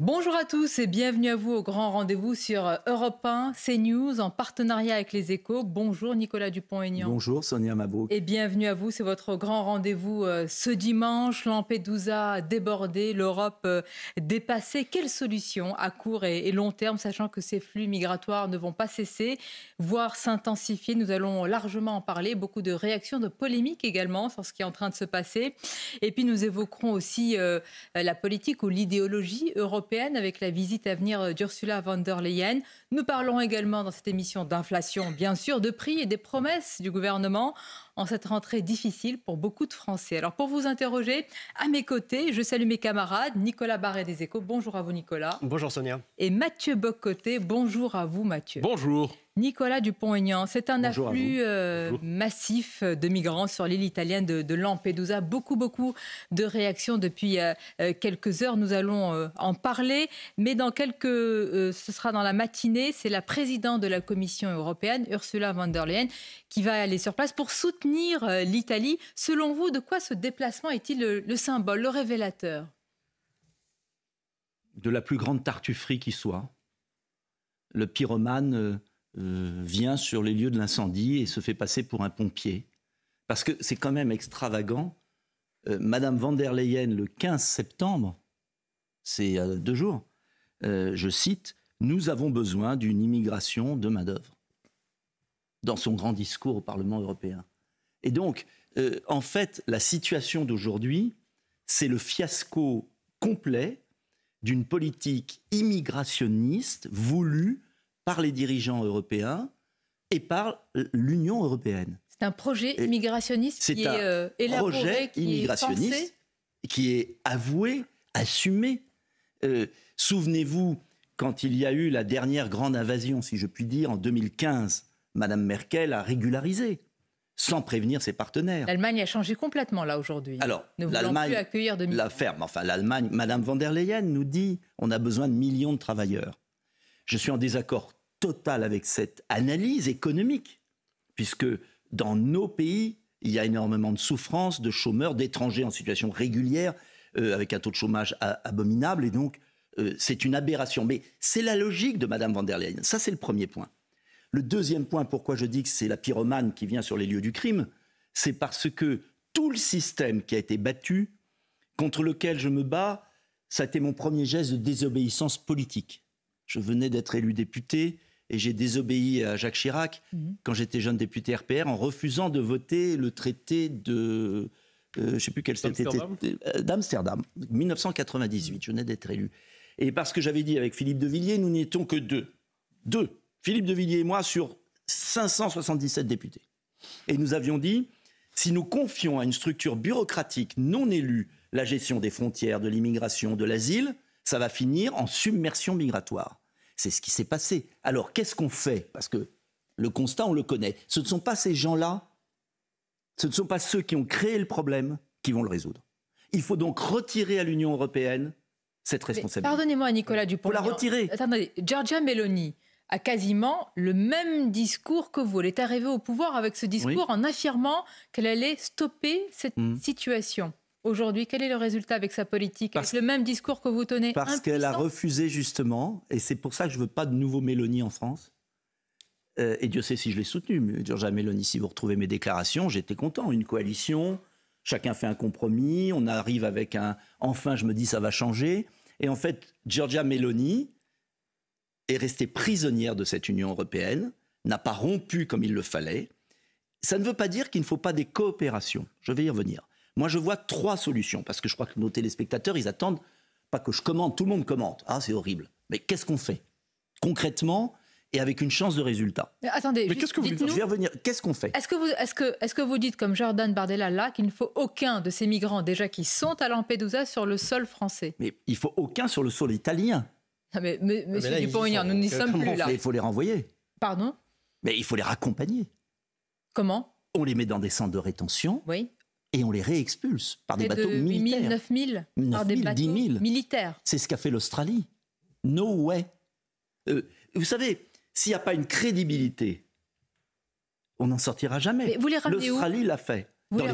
Bonjour à tous et bienvenue à vous au grand rendez-vous sur Europe 1, CNews, en partenariat avec les échos. Bonjour Nicolas Dupont-Aignan. Bonjour Sonia Mabrouk. Et bienvenue à vous, c'est votre grand rendez-vous euh, ce dimanche. Lampedusa débordé, l'Europe euh, dépassée. Quelle solution à court et long terme, sachant que ces flux migratoires ne vont pas cesser, voire s'intensifier? Nous allons largement en parler. Beaucoup de réactions, de polémiques également sur ce qui est en train de se passer. Et puis nous évoquerons aussi euh, la politique ou l'idéologie européenne avec la visite à venir d'Ursula von der Leyen. Nous parlons également dans cette émission d'inflation, bien sûr, de prix et des promesses du gouvernement en cette rentrée difficile pour beaucoup de Français. Alors pour vous interroger, à mes côtés, je salue mes camarades, Nicolas Barret des Échos. Bonjour à vous Nicolas. Bonjour Sonia. Et Mathieu Boccoté. Bonjour à vous Mathieu. Bonjour. Nicolas Dupont-Aignan, c'est un afflux euh, massif de migrants sur l'île italienne de, Lampedusa. Beaucoup, beaucoup de réactions depuis euh, euh, quelques heures. Nous allons en parler. Mais dans quelques. ce sera dans la matinée. C'est la présidente de la Commission européenne, Ursula von der Leyen, qui va aller sur place pour soutenir l'Italie. Selon vous, de quoi ce déplacement est-il le, symbole, le révélateur? De la plus grande tartufferie qui soit. Le pyromane euh, vient sur les lieux de l'incendie et se fait passer pour un pompier. Parce que c'est quand même extravagant. Euh, Madame van der Leyen, le 15 septembre, c'est deux jours, euh, je cite, Nous avons besoin d'une immigration de main-d'œuvre. Dans son grand discours au Parlement européen. Et donc, en fait, la situation d'aujourd'hui, c'est le fiasco complet d'une politique immigrationniste voulue par les dirigeants européens et par l'Union européenne. C'est un projet immigrationniste qui est euh, élaboré, projet qui immigrationniste est qui est avoué, assumé. Euh, souvenez-vous, quand il y a eu la dernière grande invasion, si je puis dire, en 2015, Madame Merkel a régularisé sans prévenir ses partenaires. L'Allemagne a changé complètement là aujourd'hui. Alors, l'Allemagne accueillir de la ferme. Enfin, l'Allemagne, Madame von der Leyen nous dit on a besoin de millions de travailleurs. Je suis en désaccord total avec cette analyse économique, puisque dans nos pays, il y a énormément de souffrance, de chômeurs, d'étrangers en situation régulière, euh, avec un taux de chômage abominable, et donc euh, c'est une aberration. Mais c'est la logique de Mme van der Leyen. Ça, c'est le premier point. Le deuxième point, pourquoi je dis que c'est la pyromane qui vient sur les lieux du crime, c'est parce que tout le système qui a été battu, contre lequel je me bats, ça a été mon premier geste de désobéissance politique. Je venais d'être élu député, et j'ai désobéi à Jacques Chirac mhm. quand j'étais jeune député RPR en refusant de voter le traité de. Euh, je ne sais plus quel c'était. Euh, D'Amsterdam, 1998. Je venais d'être élu. Et parce que j'avais dit avec Philippe de Villiers, nous n'étions que deux. Deux. Philippe de Villiers et moi sur 577 députés. Et nous avions dit si nous confions à une structure bureaucratique non élue la gestion des frontières, de l'immigration, de l'asile, ça va finir en submersion migratoire. C'est ce qui s'est passé. Alors qu'est-ce qu'on fait? Parce que le constat, on le connaît. Ce ne sont pas ces gens-là, ce ne sont pas ceux qui ont créé le problème qui vont le résoudre. Il faut donc retirer à l'Union européenne cette responsabilité. Pardonnez-moi, Nicolas Dupont. Pour la retirer. Attendez, Giorgia Meloni a quasiment le même discours que vous. Elle est arrivée au pouvoir avec ce discours en affirmant qu'elle allait stopper cette hmm. situation. Aujourd'hui, quel est le résultat avec sa politique Avec le même discours que vous tenez Parce qu'elle a refusé justement, et c'est pour ça que je ne veux pas de nouveau Mélanie en France. Euh, et Dieu sait si je l'ai soutenu. Georgia Mélanie, si vous retrouvez mes déclarations, j'étais content. Une coalition, chacun fait un compromis, on arrive avec un. Enfin, je me dis, ça va changer. Et en fait, Georgia Meloni est restée prisonnière de cette Union européenne, n'a pas rompu comme il le fallait. Ça ne veut pas dire qu'il ne faut pas des coopérations. Je vais y revenir. Moi, je vois trois solutions, parce que je crois que nos téléspectateurs, ils attendent pas que je commente, tout le monde commente. Ah, c'est horrible. Mais qu'est-ce qu'on fait Concrètement, et avec une chance de résultat? attendez, mais qu'est-ce que vous dites Je vais revenir. Qu'est-ce qu'on fait? Est-ce que vous, est-ce que, est-ce que vous dites comme Jordan Bardella là qu'il ne faut aucun de ces migrants déjà qui sont à Lampedusa sur le sol français? Mais il faut aucun sur le sol italien. Ah, mais, Monsieur Dupont-Aignan, nous n'y sommes plus là. Mais il faut les renvoyer. Pardon? Mais il faut les raccompagner. Comment? On les met dans des centres de rétention. Oui et on les réexpulse par des bateaux militaires. 8 000, 9 000 par des bateaux 10 000. militaires. C'est ce qu'a fait l'Australie. No way. Euh, vous savez, s'il n'y a pas une crédibilité, on n'en sortira jamais. L'Australie l'a fait. dans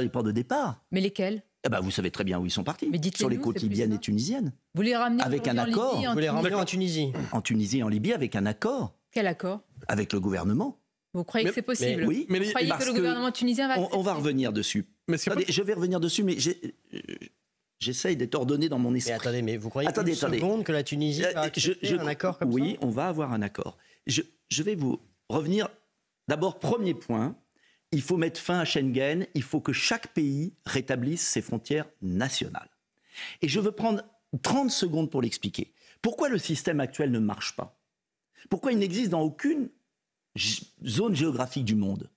les, ports, de départ. Mais lesquels? Eh ben, vous savez très bien où ils sont partis. sur les côtes libyennes et tunisiennes. Vous les ramenez avec un accord. En vous les ramenez en Tunisie. En Tunisie et en Libye avec un accord. Quel accord? Avec le gouvernement. Vous croyez que c'est possible Oui. Mais vous croyez que le gouvernement tunisien va on, on, va revenir dessus. Mais Je vais revenir dessus, mais j'essaye d'être ordonné dans mon esprit. Mais attendez, mais vous croyez attendez, une attendez. que la Tunisie va accepter un accord comme oui, ça Oui, on va avoir un accord. Je, je vais vous revenir. D'abord, premier point, il faut mettre fin à Schengen, il faut que chaque pays rétablisse ses frontières nationales. Et je veux prendre 30 secondes pour l'expliquer. Pourquoi le système actuel ne marche pas? Pourquoi il n'existe dans aucune zone géographique du monde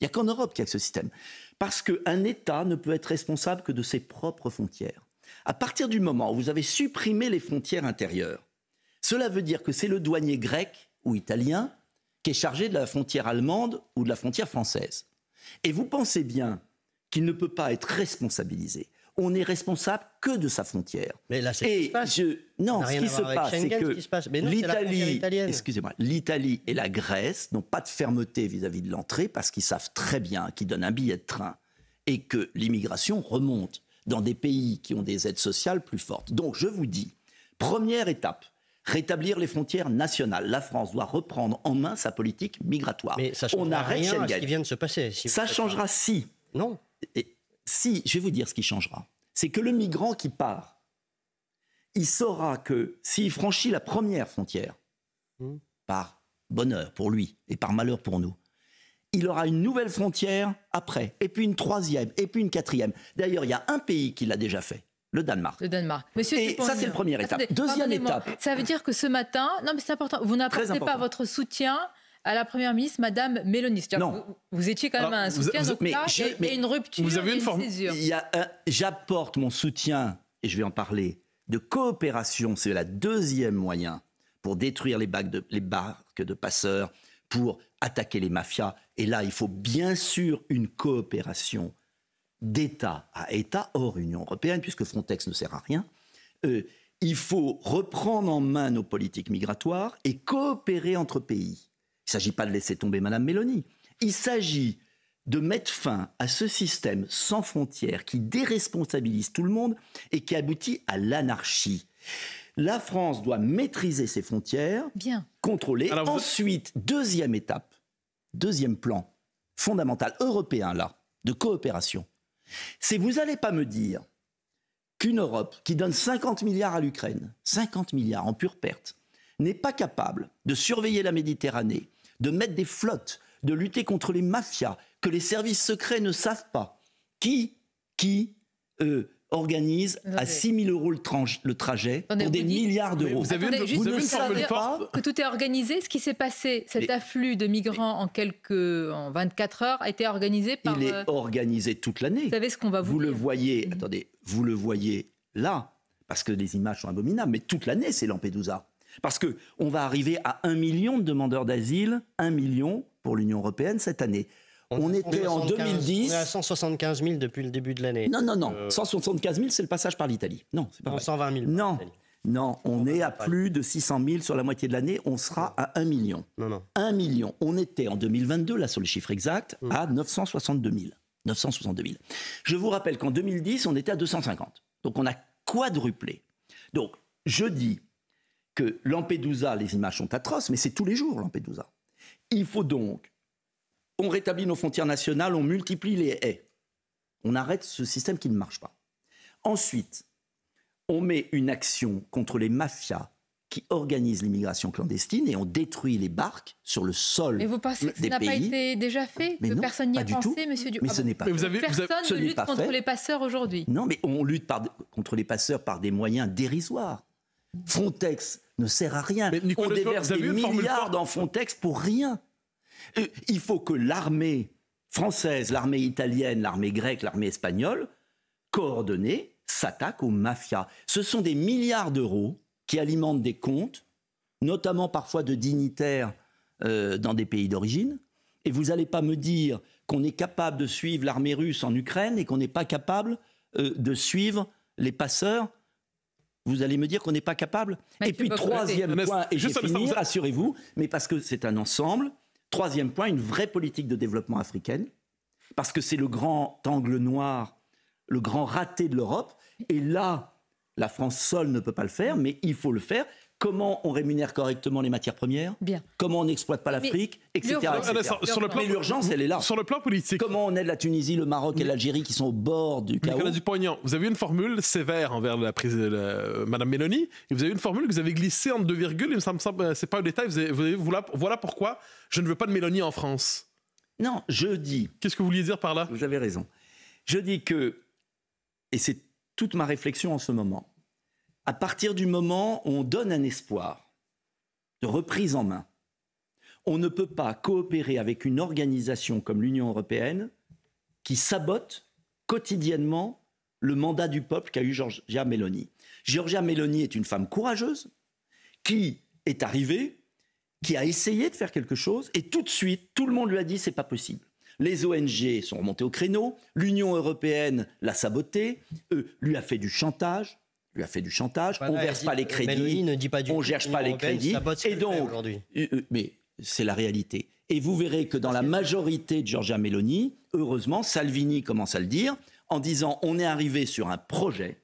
Il n'y a qu'en Europe qu'il y a ce système. Parce qu'un État ne peut être responsable que de ses propres frontières. À partir du moment où vous avez supprimé les frontières intérieures, cela veut dire que c'est le douanier grec ou italien qui est chargé de la frontière allemande ou de la frontière française. Et vous pensez bien qu'il ne peut pas être responsabilisé. On n'est responsable que de sa frontière. Mais là, c'est ce qui se passe. Non, ce qui se passe, c'est que l'Italie, excusez-moi, l'Italie et la Grèce n'ont pas de fermeté vis-à-vis de l'entrée parce qu'ils savent très bien qu'ils donnent un billet de train et que l'immigration remonte dans des pays qui ont des aides sociales plus fortes. Donc, je vous dis, première étape, rétablir les frontières nationales. La France doit reprendre en main sa politique migratoire. Mais ça On arrête rien à ce qui vient de se passer. ça changera si. Non. Et si, je vais vous dire ce qui changera. C'est que le migrant qui part, il saura que s'il franchit la première frontière, hmm. par bonheur pour lui et par malheur pour nous, il aura une nouvelle frontière après, et puis une troisième, et puis une quatrième. D'ailleurs, il y a un pays qui l'a déjà fait. Le Danemark. Le Danemark. Monsieur et ça, c'est la première étape. Deuxième étape. Ça veut dire que ce matin, non mais c'est important, vous n'apportez pas votre soutien à la première ministre, Madame Mélanie. Non. Vous, étiez quand même un soutien, donc là, il y a une rupture. Vous avez une, forme. J'apporte mon soutien, et je vais en parler, de coopération. C'est le deuxième moyen pour détruire les, de, les barques de passeurs, pour attaquer les mafias. Et là, il faut bien sûr une coopération d'État à État, hors Union européenne, puisque Frontex ne sert à rien. Euh, il faut reprendre en main nos politiques migratoires et coopérer entre pays. Il ne s'agit pas de laisser tomber Madame Mélanie. Il s'agit de mettre fin à ce système sans frontières qui déresponsabilise tout le monde et qui aboutit à l'anarchie. La France doit maîtriser ses frontières, Bien. contrôler. Ensuite, deuxième étape, deuxième plan fondamental européen là, de coopération. C'est vous n'allez pas me dire qu'une Europe qui donne 50 milliards à l'Ukraine, 50 milliards en pure perte, n'est pas capable de surveiller la Méditerranée, de mettre des flottes, de lutter contre les mafias, que les services secrets ne savent pas. Qui, qui euh, organise à 6 000 euros le, trajet pour des milliards d'euros? Vous, avez vous, ne savez pas que tout est organisé. Ce qui s'est passé, cet afflux de migrants en quelques en 24 heures, a été organisé par. Il est euh, organisé toute l'année. Vous savez ce qu'on va vous, vous le voyez. Mhm. Attendez, vous le voyez là parce que les images sont abominables. Mais toute l'année, c'est Lampedusa. Parce que on va arriver à un million de demandeurs d'asile, un million pour l'Union européenne cette année. On, était en 2010. On est à 175 000 depuis le début de l'année. Non, non, non. 175 000, c'est le passage par l'Italie. Non, c'est pas vrai. 120 000. Non. Non, on est à plus de 600 000 sur la moitié de l'année. On sera à 1 million. Non, non. 1 million. On était en 2022, là sur le chiffre exact, hmm. à 962 000. 962 000. Je vous rappelle qu'en 2010, on était à 250. Donc on a quadruplé. Donc je dis que Lampedusa, les images sont atroces, mais c'est tous les jours Lampedusa. Il faut donc on rétablit nos frontières nationales, on multiplie les haies. On arrête ce système qui ne marche pas. Ensuite, on met une action contre les mafias qui organisent l'immigration clandestine et on détruit les barques sur le sol Et vous pensez que ça n'a pas été déjà fait Que personne n'y a pensé, monsieur Mais ce n'est pas vous avez, Personne ne lutte contre les passeurs aujourd'hui. Non, mais on lutte contre les passeurs par des moyens dérisoires. Frontex ne sert à rien. on déverse des milliards dans Frontex pour rien. Euh, il faut que l'armée française, l'armée italienne, l'armée grecque, l'armée espagnole, coordonnée, s'attaquent aux mafias. Ce sont des milliards d'euros qui alimentent des comptes, notamment parfois de dignitaires euh, dans des pays d'origine. Et vous n'allez pas me dire qu'on est capable de suivre l'armée russe en Ukraine et qu'on n'est pas capable euh, de suivre les passeurs vous allez me dire qu'on n'est pas capable. Et puis, troisième point, et je vais finir, assurez-vous, mais parce que c'est un ensemble, Troisième point, une vraie politique de développement africaine, parce que c'est le grand angle noir le grand raté de l'Europe. Et là, la France seule ne peut pas le faire, mais il faut le faire comment on rémunère correctement les matières premières, Bien. comment on n'exploite pas l'Afrique, etc. Sur le plan, l'urgence, elle est là. Sur le plan politique. Comment on aide la Tunisie, le Maroc et l'Algérie qui sont au bord du chaos Nicolas Dupont-Aignan, vous avez une formule sévère envers la, prise, de Madame Mélanie, et vous avez une formule que vous avez glissée entre deux virgules, et ça me semble, c'est pas un détail, vous voilà pourquoi je ne veux pas de Mélanie en France. Non, je dis... Qu'est-ce que vous vouliez dire par là? Vous avez raison. Je dis que, et c'est toute ma réflexion en ce moment, à partir du moment où on donne un espoir de reprise en main, on ne peut pas coopérer avec une organisation comme l'Union européenne qui sabote quotidiennement le mandat du peuple qu'a eu Giorgia Meloni. Giorgia Meloni est une femme courageuse qui est arrivée, qui a essayé de faire quelque chose et tout de suite, tout le monde lui a dit c'est pas possible. Les ONG sont remontées au créneau, l'Union européenne l'a saboté, eux, lui a fait du chantage, lui a fait du chantage, on ne verse pas les crédits, ne dit pas du on ne cherche pas les crédits, et donc, euh, euh, mais c'est la réalité. Et vous verrez que dans la majorité de Giorgia Meloni, heureusement, Salvini commence à le dire, en disant on est arrivé sur un projet,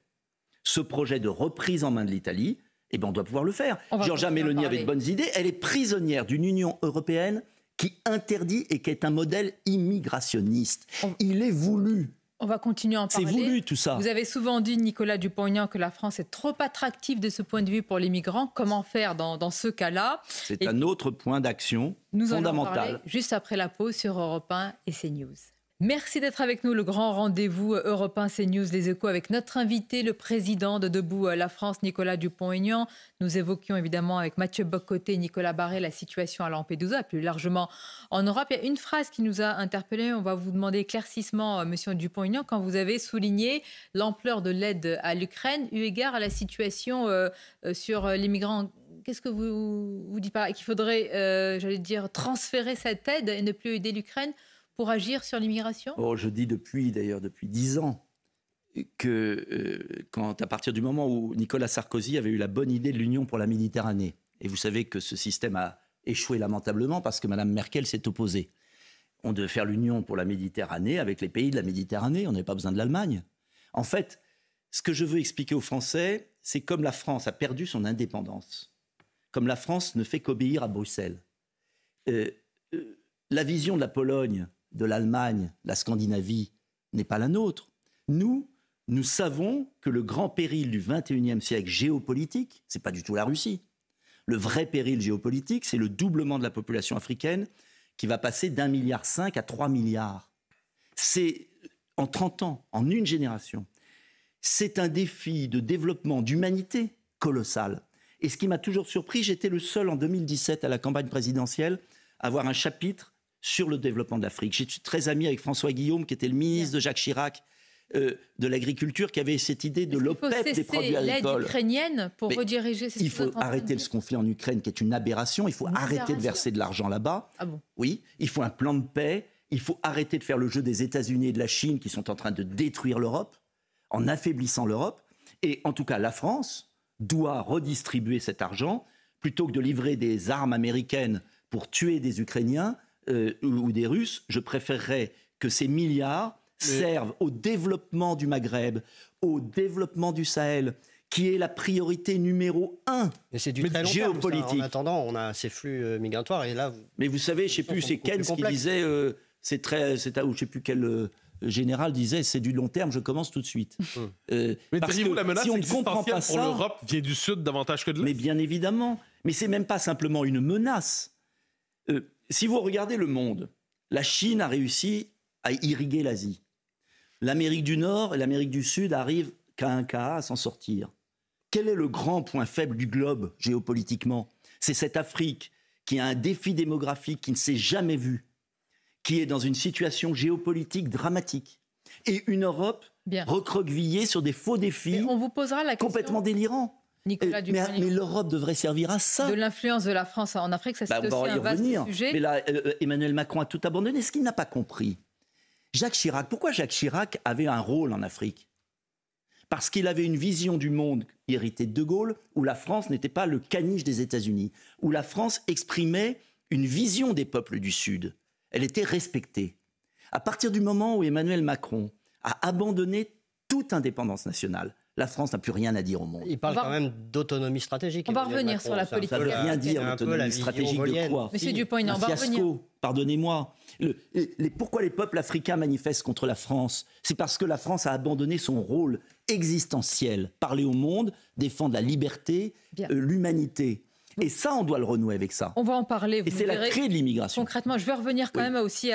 ce projet de reprise en main de l'Italie, eh ben on doit pouvoir le faire. Giorgia Meloni avait de bonnes idées, elle est prisonnière d'une Union européenne qui interdit et qui est un modèle immigrationniste. Il est voulu on va continuer à en parler. C'est voulu tout ça. Vous avez souvent dit, Nicolas Dupont-Aignan, que la France est trop attractive de ce point de vue pour les migrants. Comment faire dans, ce cas-là? C'est un autre point d'action fondamental. Nous allons parler juste après la pause sur Europe 1 et CNews. Merci d'être avec nous. Le grand rendez-vous européen CNews Les Échos avec notre invité, le président de Debout la France, Nicolas Dupont-Aignan. Nous évoquions évidemment avec Mathieu Bocoté et Nicolas Barré la situation à Lampedusa, plus largement en Europe. Il y a une phrase qui nous a interpellés. On va vous demander éclaircissement, euh, monsieur Dupont-Aignan, quand vous avez souligné l'ampleur de l'aide à l'Ukraine eu égard à la situation euh, euh, sur les migrants qu'est-ce que vous, vous dites par Qu'il faudrait, j'allais dire, transférer cette aide et ne plus aider l'Ukraine pour agir sur l'immigration? Oh, Je dis depuis, d'ailleurs, depuis dix ans, que euh, quand, à partir du moment où Nicolas Sarkozy avait eu la bonne idée de l'Union pour la Méditerranée, et vous savez que ce système a échoué lamentablement parce que Mme Merkel s'est opposée. On devait faire l'Union pour la Méditerranée avec les pays de la Méditerranée, on n'avait pas besoin de l'Allemagne. En fait, ce que je veux expliquer aux Français, c'est comme la France a perdu son indépendance, comme la France ne fait qu'obéir à Bruxelles. Euh, euh, la vision de la Pologne de l'Allemagne, la Scandinavie, n'est pas la nôtre. Nous, nous savons que le grand péril du XXIe siècle géopolitique, c'est pas du tout la Russie. Le vrai péril géopolitique, c'est le doublement de la population africaine qui va passer d'un milliard cinq à trois milliards. C'est en 30 ans, en une génération. C'est un défi de développement d'humanité colossal. Et ce qui m'a toujours surpris, j'étais le seul en 2017 à la campagne présidentielle à avoir un chapitre sur le développement de l'Afrique. J'étais très ami avec François Guillaume, qui était le ministre de Jacques Chirac. Euh, de l'agriculture qui avait cette idée de l'OPEP des produits agricoles. l'aide ukrainienne pour rediriger Il faut arrêter ce conflit en Ukraine qui est une aberration. Il faut arrêter de verser de l'argent là-bas. Ah bon? Oui, il faut un plan de paix. Il faut arrêter de faire le jeu des États-Unis et de la Chine qui sont en train de détruire l'Europe en affaiblissant l'Europe. Et en tout cas, la France doit redistribuer cet argent plutôt que de livrer des armes américaines pour tuer des Ukrainiens euh, ou des Russes, je préférerais que ces milliards servent au développement du Maghreb, au développement du Sahel, qui est la priorité numéro un Mais c'est du très géopolitique. en attendant, on a ces flux euh, migratoires et là. Mais vous savez, je ne sais plus, c'est Keynes qui disait, euh, c'est très, c'est je sais plus quel. général disait c'est du long terme, je commence tout de suite. Hum. mais parce que la menace si on ne comprend pas pour l'Europe vient du sud davantage que de l'est? Mais bien évidemment, mais c'est même pas simplement une menace si vous regardez le monde, la Chine a réussi à irriguer l'Asie. L'Amérique du Nord et l'Amérique du Sud arrivent qu'à un cas à s'en sortir. Quel est le grand point faible du globe géopolitiquement? C'est cette Afrique qui a un défi démographique qui ne s'est jamais vu, qui est dans une situation géopolitique dramatique, et une Europe recroquevillée sur des faux défis on vous posera la complètement délirants. Nicolas mais, l'Europe devrait servir à ça. De l'influence de la France en Afrique, ça c'est bah, aussi un vaste sujet. Mais là, euh, euh, Emmanuel Macron a tout abandonné. Ce qu'il n'a pas compris, Jacques Chirac, pourquoi Jacques Chirac avait un rôle en Afrique? Parce qu'il avait une vision du monde héritée de De Gaulle, où la France n'était pas le caniche des États-Unis, où la France exprimait une vision des peuples du Sud. Elle était respectée. À partir du moment où Emmanuel Macron a abandonné toute indépendance nationale, la France n'a plus rien à dire au monde. Il parle quand même d'autonomie stratégique. On va revenir sur la politique. Ça ne veut rien dire, l'autonomie stratégique de quoi Monsieur Dupont, il en va revenir. Pardonnez-moi. pourquoi les peuples africains manifestent contre la France? C'est parce que la France a abandonné son rôle existentiel. Parler au monde, défendre la liberté, euh, l'humanité. Et ça, on doit le renouer avec ça. On va en parler. et c'est la clé de l'immigration. Concrètement, je vais revenir quand même aussi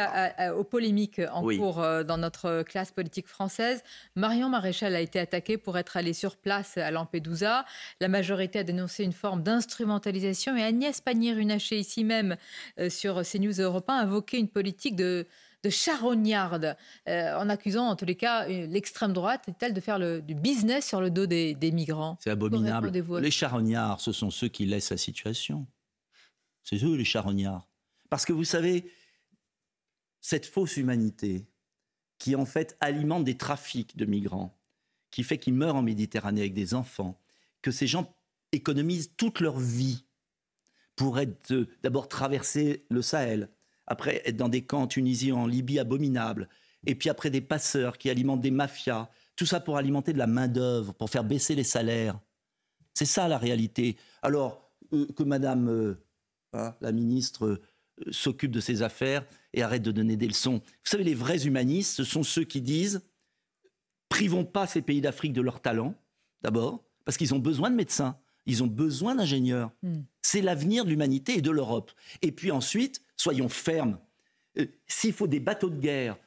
aux polémiques en cours euh, dans notre classe politique française. Marion Maréchal a été attaquée pour être allée sur place à Lampedusa. La majorité a dénoncé une forme d'instrumentalisation et Agnès Pannier-Runacher, ici même euh, sur CNews Europe 1, a invoqué une politique de de charognarde, euh, en accusant en tous les cas euh, l'extrême droite est-elle de faire le, du business sur le dos des, migrants. C'est abominable. Les charognards, ce sont ceux qui laissent la situation. C'est eux les charognards. Parce que vous savez, cette fausse humanité qui en fait alimente des trafics de migrants, qui fait qu'ils meurent en Méditerranée avec des enfants, que ces gens économisent toute leur vie pour être euh, d'abord traverser le Sahel, après être dans des camps en Tunisie, en Libye abominables, et puis après des passeurs qui alimentent des mafias, tout ça pour alimenter de la main-d'œuvre, pour faire baisser les salaires. C'est ça la réalité. Alors euh, que Madame euh, hein, la ministre euh, s'occupe de ces affaires et arrête de donner des leçons. Vous savez, les vrais humanistes, ce sont ceux qui disent privons pas ces pays d'Afrique de leur talent, d'abord, parce qu'ils ont besoin de médecins, ils ont besoin d'ingénieurs. Hmm. C'est l'avenir de l'humanité et de l'Europe. Et puis ensuite, soyons fermes. Euh, s'il faut des bateaux de guerre,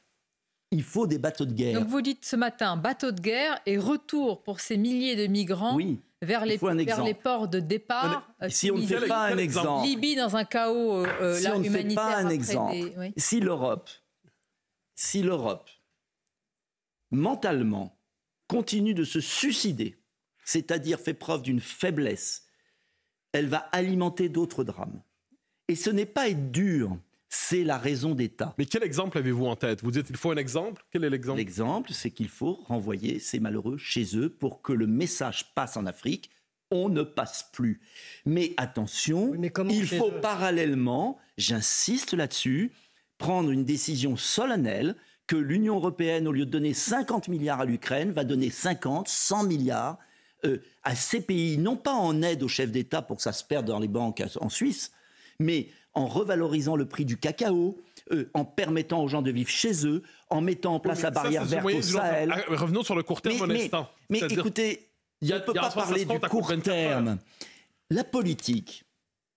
il faut des bateaux de guerre. Donc vous dites ce matin, bateaux de guerre et retour pour ces milliers de migrants vers, les, vers les ports de départ. Euh, si on ne fait pas un exemple. Libye dans un chaos euh, si on ne fait pas un exemple. Si l'Europe, si l'Europe, mentalement, continue de se suicider, c'est-à-dire fait preuve d'une faiblesse, elle va alimenter d'autres drames. Et ce n'est pas être dur, c'est la raison d'État. Mais quel exemple avez-vous en tête? Vous dites qu'il faut un exemple Quel est l'exemple? L'exemple, c'est qu'il faut renvoyer ces malheureux chez eux pour que le message passe en Afrique. On ne passe plus. Mais attention, il faut parallèlement, j'insiste là-dessus, prendre une décision solennelle que l'Union européenne, au lieu de donner 50 milliards à l'Ukraine, va donner 50, 100 milliards euh, à ces pays, non pas en aide aux chefs d'État pour que ça se perde dans les banques en Suisse, mais en revalorisant le prix du cacao, euh, en permettant aux gens de vivre chez eux, en mettant en place la barrière verte au Sahel. Ah, revenons sur le court terme mais, un instant. Mais, écoutez, on ne peut pas parler du court terme. La politique,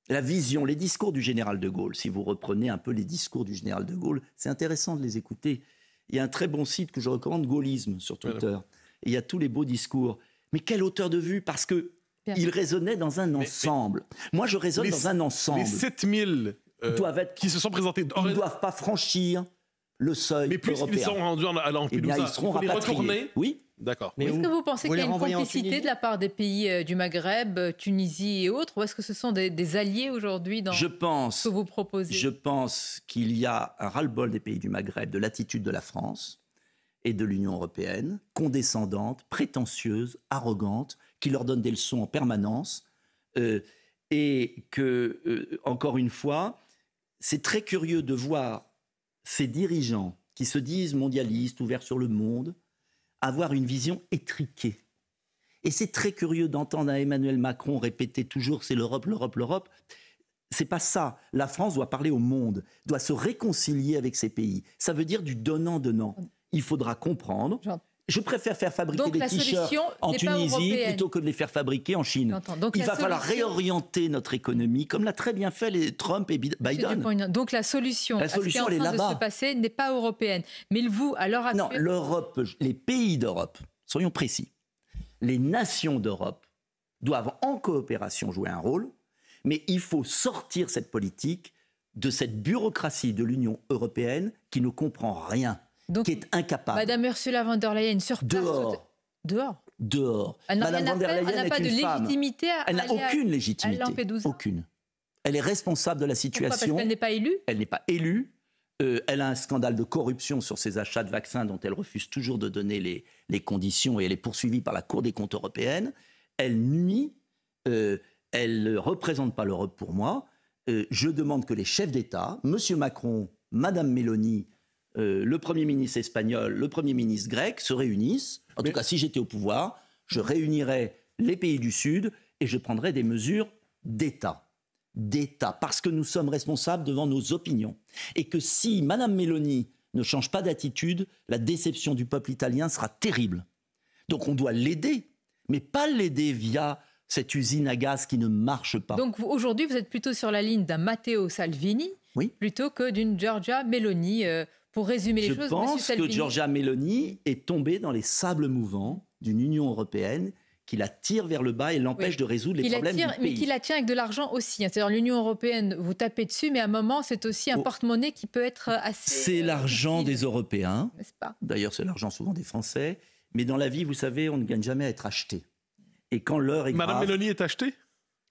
la vision, les discours du général de Gaulle, si vous reprenez un peu les discours du général de Gaulle, c'est intéressant de les écouter. Il y a un très bon site que je recommande, Gaullisme, sur Twitter. Et il y a tous les beaux discours. Mais quelle hauteur de vue? Parce que il raisonnait dans un ensemble. Moi, je raisonne dans un ensemble. Les 7000 euh, doivent être, qui se sont présentés... Ils ne doivent pas franchir le seuil Mais puisqu'ils sont rendus à Lampedusa, eh ils seront rapatriés. Oui. D'accord. Mais est-ce que vous pensez qu'il y a une complicité de la part des pays euh, du Maghreb, euh, Tunisie et autres, ou est-ce que ce sont des, alliés aujourd'hui dans je pense, ce que vous proposez? Je pense qu'il y a un ras-le-bol des pays du Maghreb de l'attitude de la France et de l'Union européenne, condescendante, prétentieuse, arrogante, qui leur donne des leçons en permanence, euh, et que, euh, encore une fois, c'est très curieux de voir ces dirigeants qui se disent mondialistes, ouverts sur le monde, avoir une vision étriquée. Et c'est très curieux d'entendre Emmanuel Macron répéter toujours c'est l'Europe, l'Europe, l'Europe. C'est pas ça. La France doit parler au monde, doit se réconcilier avec ces pays. Ça veut dire du donnant-donnant. Il faudra comprendre je préfère faire fabriquer des t-shirts en Tunisie plutôt que de les faire fabriquer en Chine. Il va falloir réorienter notre économie, comme l'a très bien fait les Trump et Biden. Donc la solution, la solution à ce qui est en train de se passer n'est pas européenne. Mais vous, à l'heure actuelle... Non, l'Europe, les pays d'Europe, soyons précis, les nations d'Europe doivent en coopération jouer un rôle, mais il faut sortir cette politique de cette bureaucratie de l'Union européenne qui ne comprend rien donc, qui est incapable. Madame Ursula von der Leyen sur place. Dehors. Dehors. Dehors. Elle Madame von der Leyen n'a pas de légitimité Elle n'a aucune légitimité. aucune. Elle est responsable de la situation. Pourquoi? Parce qu'elle n'est pas élue? Elle n'est pas élue. Euh, elle a un scandale de corruption sur ses achats de vaccins dont elle refuse toujours de donner les, les conditions et elle est poursuivie par la Cour des comptes européenne. Elle nuit. Euh, elle ne représente pas l'Europe pour moi. Euh, je demande que les chefs d'État, M. Macron, Mme Mélanie, euh, le Premier ministre espagnol, le Premier ministre grec se réunissent. En tout cas, si j'étais au pouvoir, je réunirais les pays du Sud et je prendrais des mesures d'État. D'État, parce que nous sommes responsables devant nos opinions. Et que si Madame Meloni ne change pas d'attitude, la déception du peuple italien sera terrible. Donc on doit l'aider, mais pas l'aider via cette usine à gaz qui ne marche pas. Donc aujourd'hui, vous êtes plutôt sur la ligne d'un Matteo Salvini plutôt que d'une Giorgia Meloni. Euh, pour résumer les choses, je pense que Giorgia Meloni est tombée dans les sables mouvants d'une Union européenne qui la tire vers le bas et l'empêche de résoudre les problèmes du pays. Mais qui la tient avec de l'argent aussi. Hein. C'est-à-dire l'Union européenne, vous tapez dessus, mais à un moment, c'est aussi un oh. porte-monnaie qui peut être assez... C'est euh, l'argent des Européens. D'ailleurs, c'est l'argent souvent des Français. Mais dans la vie, vous savez, on ne gagne jamais à être acheté. Et quand l'heure est Madame Mélanie est achetée?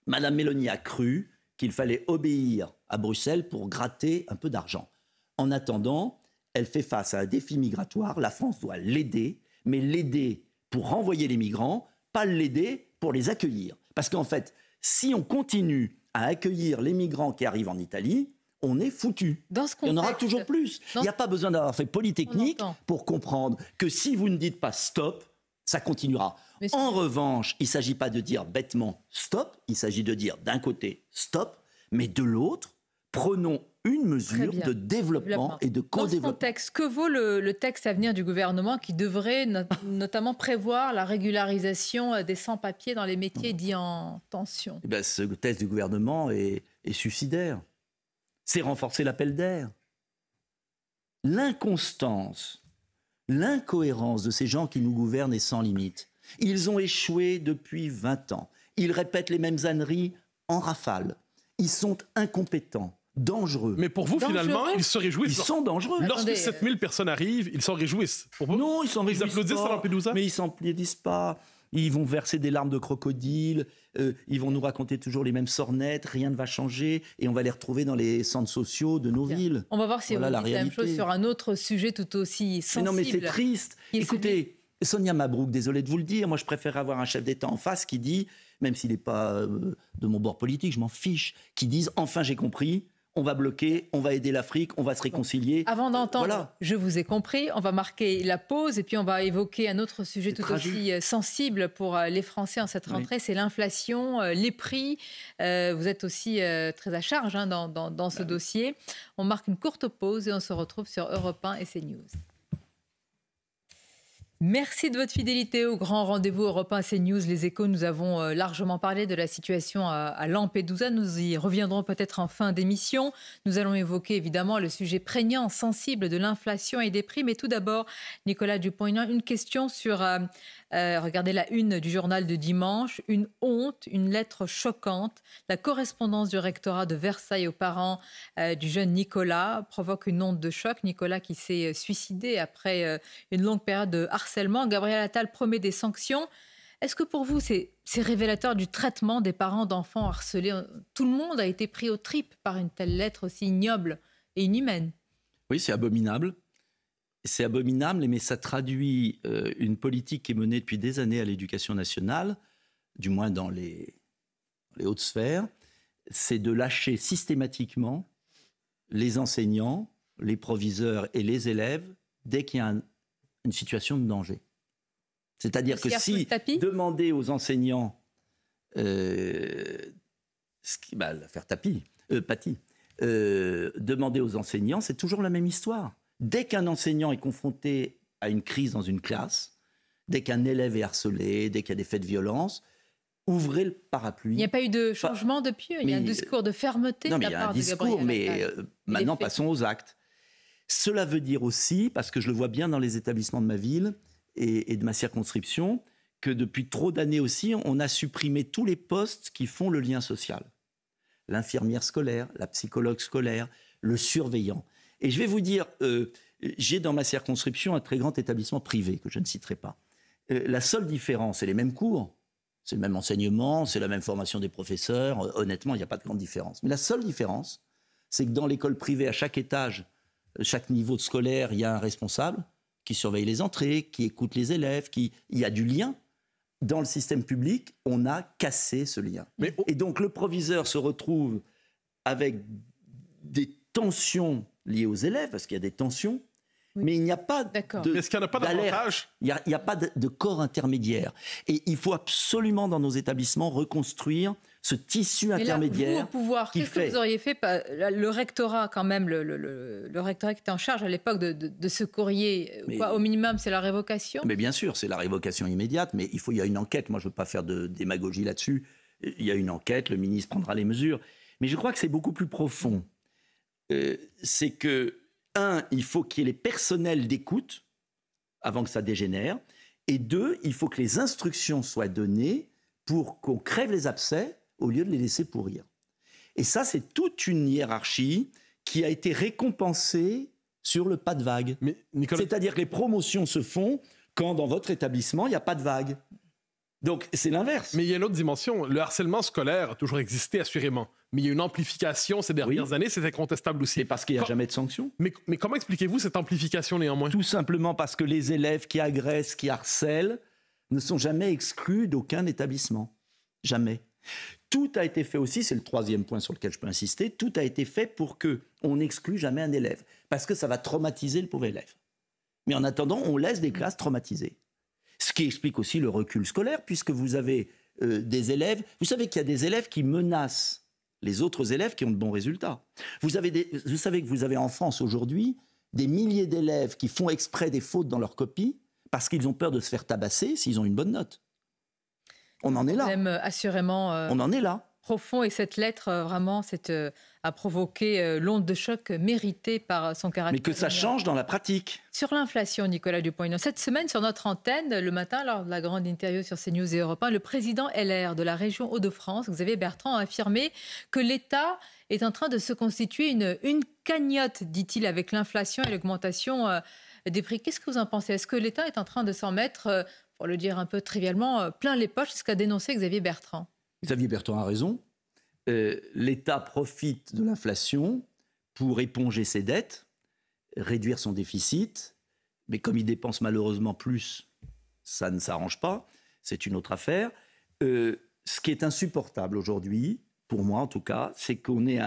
Madame Mélanie a cru qu'il fallait obéir à Bruxelles pour gratter un peu d'argent. En attendant, elle fait face à un défi migratoire. La France doit l'aider, mais l'aider pour renvoyer les migrants, pas l'aider pour les accueillir. Parce qu'en fait, si on continue à accueillir les migrants qui arrivent en Italie, on est foutu. Dans ce Il y en aura toujours plus. Il n'y a pas besoin d'avoir fait Polytechnique pour comprendre que si vous ne dites pas stop, ça continuera. en revanche, il ne s'agit pas de dire bêtement stop, il s'agit de dire d'un côté stop, mais de l'autre, prenons une mesure de développement et de co-développement. Dans ce contexte, que vaut le, texte à venir du gouvernement qui devrait notamment prévoir la régularisation euh, des sans-papiers dans les métiers dits en tension? Eh ben, Ce texte du gouvernement est, est suicidaire. C'est renforcer l'appel d'air. L'inconstance, l'incohérence de ces gens qui nous gouvernent est sans limite. Ils ont échoué depuis 20 ans. Ils répètent les mêmes âneries en rafale. Ils sont incompétents dangereux. Mais pour vous, finalement, ils se réjouissent. Ils sont dangereux. Lorsque 7000 personnes arrivent, ils s'en réjouissent. non, ils s'en réjouissent. Ils applaudissent à Lampedusa Mais ils s'en applaudissent pas. Ils vont verser des larmes de crocodile, euh, ils vont nous raconter toujours les mêmes sornettes, rien ne va changer, et on va les retrouver dans les centres sociaux de nos villes. On va voir si voilà on dit la, même chose sur un autre sujet tout aussi sensible. non, mais c'est triste. Écoutez, Sonia Mabrouk, désolé de vous le dire, moi je préfère avoir un chef d'État en face qui dit, même s'il n'est pas euh, de mon bord politique, je m'en fiche, qui dise enfin j'ai compris, on va bloquer, on va aider l'Afrique, on va se réconcilier. Avant d'entendre, je vous ai compris, on va marquer la pause et puis on va évoquer un autre sujet tout aussi euh, sensible pour euh, les Français en cette rentrée, c'est l'inflation, euh, les prix. vous êtes aussi très à charge hein, dans, ce bah dossier. On marque une courte pause et on se retrouve sur Europe 1 et CNews. Merci de votre fidélité au grand rendez-vous Europe 1 CNews. Les échos, nous avons euh, largement parlé de la situation à Lampedusa. Nous y reviendrons peut-être en fin d'émission. Nous allons évoquer évidemment le sujet prégnant, sensible de l'inflation et des prix. Mais tout d'abord, Nicolas Dupont, une question sur euh, euh, regardez la une du journal de dimanche. Une honte, une lettre choquante. La correspondance du rectorat de Versailles aux parents euh, du jeune Nicolas provoque une onde de choc. Nicolas qui s'est suicidé après euh, une longue période de harcèlement. Gabriel Attal promet des sanctions. Est-ce que pour vous, c'est révélateur du traitement des parents d'enfants harcelés? Tout le monde a été pris aux tripes par une telle lettre aussi ignoble et inhumaine. Oui, c'est abominable c'est abominable, mais ça traduit euh, une politique qui est menée depuis des années à l'éducation nationale, du moins dans les, hautes sphères, c'est de lâcher systématiquement les enseignants, les proviseurs et les élèves dès qu'il y a une situation de danger. C'est-à-dire que si demander aux enseignants, euh, ce qui, bah, l'affaire tapis, euh, euh, demander aux enseignants, c'est toujours la même histoire. Dès qu'un enseignant est confronté à une crise dans une classe, dès qu'un élève est harcelé, dès qu'il y a des faits de violence, ouvrez le parapluie. Il n'y a pas eu de changement depuis Il y a un discours de fermeté Non, mais il y a un discours, mais euh, maintenant passons aux actes. Cela veut dire aussi, parce que je le vois bien dans les établissements de ma ville et, et de ma circonscription, que depuis trop d'années aussi, on a supprimé tous les postes qui font le lien social. L'infirmière scolaire, la psychologue scolaire, le surveillant. Et je vais vous dire, euh, j'ai dans ma circonscription un très grand établissement privé que je ne citerai pas. Euh, la seule différence, c'est les mêmes cours, c'est le même enseignement, c'est la même formation des professeurs. Euh, honnêtement, il n'y a pas de grande différence. Mais la seule différence, c'est que dans l'école privée, à chaque étage, chaque niveau de scolaire, il y a un responsable qui surveille les entrées, qui écoute les élèves, qui il y a du lien. Dans le système public, on a cassé ce lien. Et donc le proviseur se retrouve avec des tensions liées aux élèves, parce qu'il y a des tensions, Mais il n'y a pas de. Est-ce qu'il n'y a pas d'avantage? Il n'y a, pas de, corps intermédiaire. Et il faut absolument, dans nos établissements, reconstruire ce tissu intermédiaire. Là, vous, au pouvoir, qu'est-ce que vous auriez fait? Le rectorat, quand même, le, le, rectorat qui était en charge à l'époque de, ce courrier, quoi, au minimum, c'est la révocation? Mais bien sûr, c'est la révocation immédiate, mais il, faut, il y a une enquête. Moi, je ne veux pas faire de démagogie là-dessus. Il y a une enquête, le ministre prendra les mesures. Mais je crois que c'est beaucoup plus profond. Euh, c'est que un, il faut qu'il y ait les personnels d'écoute avant que ça dégénère. Et deux, il faut que les instructions soient données pour qu'on crève les abcès au lieu de les laisser pourrir. Et ça, c'est toute une hiérarchie qui a été récompensée sur le pas de vague. C'est-à-dire que les promotions se font quand dans votre établissement, il n'y a pas de vague. Donc c'est l'inverse. Mais il y a une autre dimension. Le harcèlement scolaire a toujours existé, assurément. Mais il y a une amplification ces dernières années, c'est incontestable aussi. C'est parce qu'il n'y a jamais de sanctions. Mais, mais comment expliquez-vous cette amplification néanmoins? Tout simplement parce que les élèves qui agressent, qui harcèlent, ne sont jamais exclus d'aucun établissement. Jamais. Tout a été fait aussi, c'est le troisième point sur lequel je peux insister, tout a été fait pour que on n'exclue jamais un élève, parce que ça va traumatiser le pauvre élève. Mais en attendant, on laisse des classes traumatisées. Ce qui explique aussi le recul scolaire, puisque vous avez euh, des élèves. Vous savez qu'il y a des élèves qui menacent les autres élèves qui ont de bons résultats. Vous, avez vous savez que vous avez en France aujourd'hui des milliers d'élèves qui font exprès des fautes dans leurs copies parce qu'ils ont peur de se faire tabasser s'ils ont une bonne note. On en est là. Même euh, assurément. Euh, On en est là profond et cette lettre, euh, vraiment, euh, a provoqué euh, l'onde de choc méritée par son caractère. Mais que ça change dans la pratique. Sur l'inflation, Nicolas Dupont, cette semaine, sur notre antenne, le matin, lors de la grande interview sur CNews et Europe 1, le président LR de la région Hauts-de-France, Xavier Bertrand, a affirmé que l'État est en train de se constituer une, une cagnotte, dit-il, avec l'inflation et l'augmentation des prix. Qu'est-ce que vous en pensez? Est-ce que l'État est en train de s'en mettre, pour le dire un peu trivialement, plein les poches, ce qu'a dénoncé Xavier Bertrand? Xavier Bertrand a raison. Euh, L'État profite de l'inflation pour éponger ses dettes, réduire son déficit, mais comme il dépense malheureusement plus, ça ne s'arrange pas, c'est une autre affaire. Euh, ce qui est insupportable aujourd'hui, pour moi en tout cas, c'est qu'on ait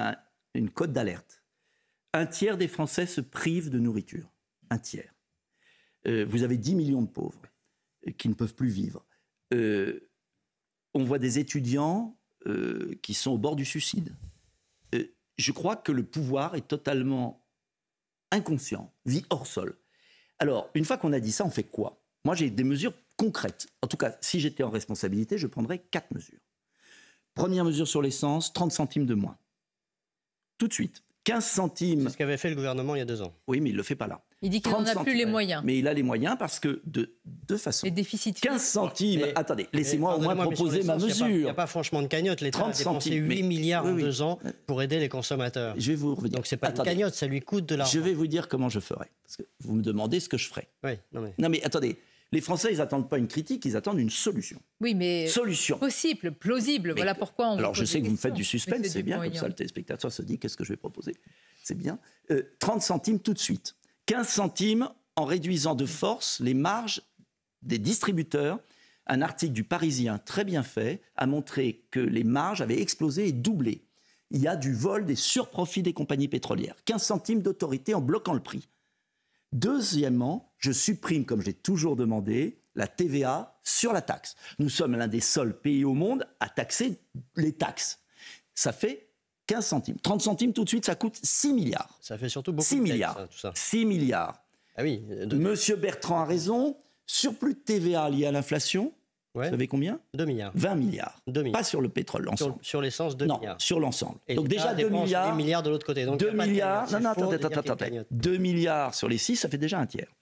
une cote d'alerte. Un tiers des Français se privent de nourriture. Un tiers. Euh, vous avez 10 millions de pauvres qui ne peuvent plus vivre on voit des étudiants euh, qui sont au bord du suicide. Euh, je crois que le pouvoir est totalement inconscient, vit hors sol. Alors, une fois qu'on a dit ça, on fait quoi? Moi, j'ai des mesures concrètes. En tout cas, si j'étais en responsabilité, je prendrais quatre mesures. Première mesure sur l'essence, 30 centimes de moins. Tout de suite. 15 centimes. C'est ce qu'avait fait le gouvernement il y a deux ans. Oui, mais il ne le fait pas là. Il dit qu'il n'en a plus les moyens. Mais il a les moyens parce que de deux façons. Les déficits. 15 centimes. attendez, laissez-moi au moins proposer ma mesure. Il n'y a, pas franchement de cagnotte. L'État a dépensé 8 milliards en deux ans pour aider les consommateurs. Je vais vous revenir. Donc c'est pas une cagnotte, ça lui coûte de l'argent. Je vais vous dire comment je ferai. Parce que vous me demandez ce que je ferai. Oui, non mais... non mais attendez. Les Français, ils n'attendent pas une critique, ils attendent une solution. Oui, mais solution possible, plausible. voilà pourquoi on. Alors je sais que vous me faites du suspense, c'est bien comme ça. Le téléspectateur se dit qu'est-ce que je vais proposer? C'est bien. 30 euh, centimes tout de suite. 15 centimes en réduisant de force les marges des distributeurs. Un article du Parisien très bien fait a montré que les marges avaient explosé et doublé. Il y a du vol des surprofits des compagnies pétrolières. 15 centimes d'autorité en bloquant le prix. Deuxièmement, je supprime, comme j'ai toujours demandé, la TVA sur la taxe. Nous sommes l'un des seuls pays au monde à taxer les taxes. Ça fait 15 centimes. 30 centimes tout de suite, ça coûte 6 milliards. Ça fait surtout beaucoup 6 de milliards. tout ça. 6 milliards. Ah oui. Monsieur Bertrand a raison. Surplus de TVA lié à l'inflation. Vous savez combien? 2 milliards. 20 milliards. 2 milliards. Pas sur le pétrole, l'ensemble. Sur, l'essence, 2 non, milliards. sur l'ensemble. Donc déjà 2 milliards. 2 milliards de l'autre côté. Donc 2 milliards. Non, non, attendez, attendez, attendez. 2 milliards sur les 6, ça fait déjà un tiers.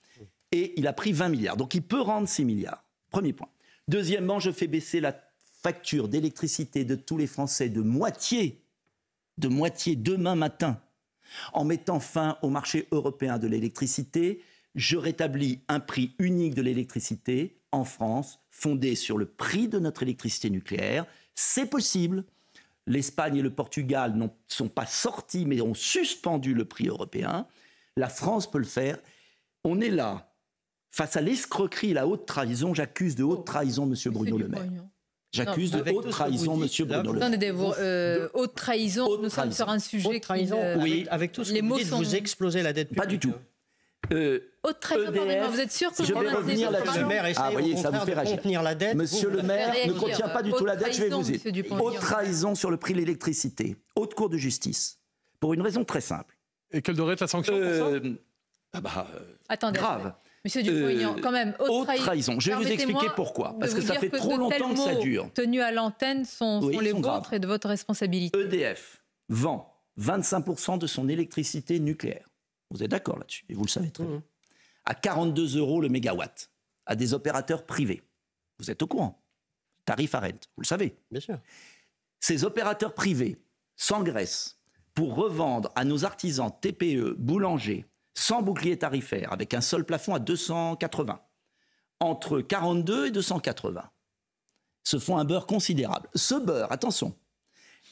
Et il a pris 20 milliards. Donc il peut rendre 6 milliards. Premier point. Deuxièmement, je fais baisser la facture d'électricité de tous les Français de moitié, de moitié demain matin, en mettant fin au marché européen de l'électricité je rétablis un prix unique de l'électricité en France, fondé sur le prix de notre électricité nucléaire. C'est possible. L'Espagne et le Portugal ne sont pas sortis, mais ont suspendu le prix européen. La France peut le faire. On est là. Face à l'escroquerie et la haute trahison, j'accuse de haute trahison M. Bruno Le Maire. J'accuse de haute trahison M. Bruno Le Maire. Euh, haute trahison, nous sommes sur un sujet trahison, oui. avec, tout ce que vous dites, vous explosez la dette publique. Pas du tout. Euh, Haute trahison, EDF, vous êtes sûr que je vais revenir là-dessus. Ah, voyez, ça me fait réagir. La dette, Monsieur le maire ne contient pas du tout la dette, je vais vous dire. Haute trahison sur le prix de l'électricité. Haute cour de justice. Pour une raison très simple. Et quelle devrait être la sanction pour ça? Euh, ah bah, euh, Attendez, grave. Monsieur Dupont-Aignan, quand même, haute, trahison. Je vais vous expliquer pourquoi. Parce que ça fait trop longtemps que ça dure. Tenus à l'antenne sont, les vôtres et de votre responsabilité. EDF vend 25% de son électricité nucléaire. Vous êtes d'accord là-dessus, et vous le savez très bien. Mmh. À 42 euros le mégawatt, à des opérateurs privés. Vous êtes au courant Tarif à rente, vous le savez. Bien sûr. Ces opérateurs privés s'engraissent pour revendre à nos artisans TPE, boulangers, sans bouclier tarifaire, avec un seul plafond à 280, entre 42 et 280, se font un beurre considérable. Ce beurre, attention,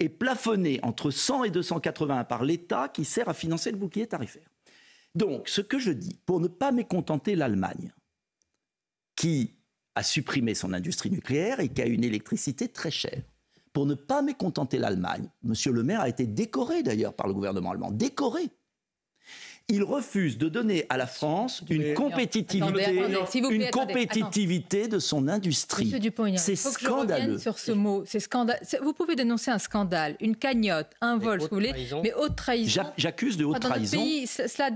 est plafonné entre 100 et 280 par l'État qui sert à financer le bouclier tarifaire. Donc, ce que je dis, pour ne pas mécontenter l'Allemagne, qui a supprimé son industrie nucléaire et qui a une électricité très chère, pour ne pas mécontenter l'Allemagne, M. Le Maire a été décoré d'ailleurs par le gouvernement allemand, décoré il refuse de donner à la France une compétitivité, une compétitivité de son industrie. C'est scandaleux. sur ce mot. C'est scandale. Vous pouvez dénoncer un scandale, une cagnotte, un vol, si vous voulez, mais haute trahison. J'accuse de haute trahison.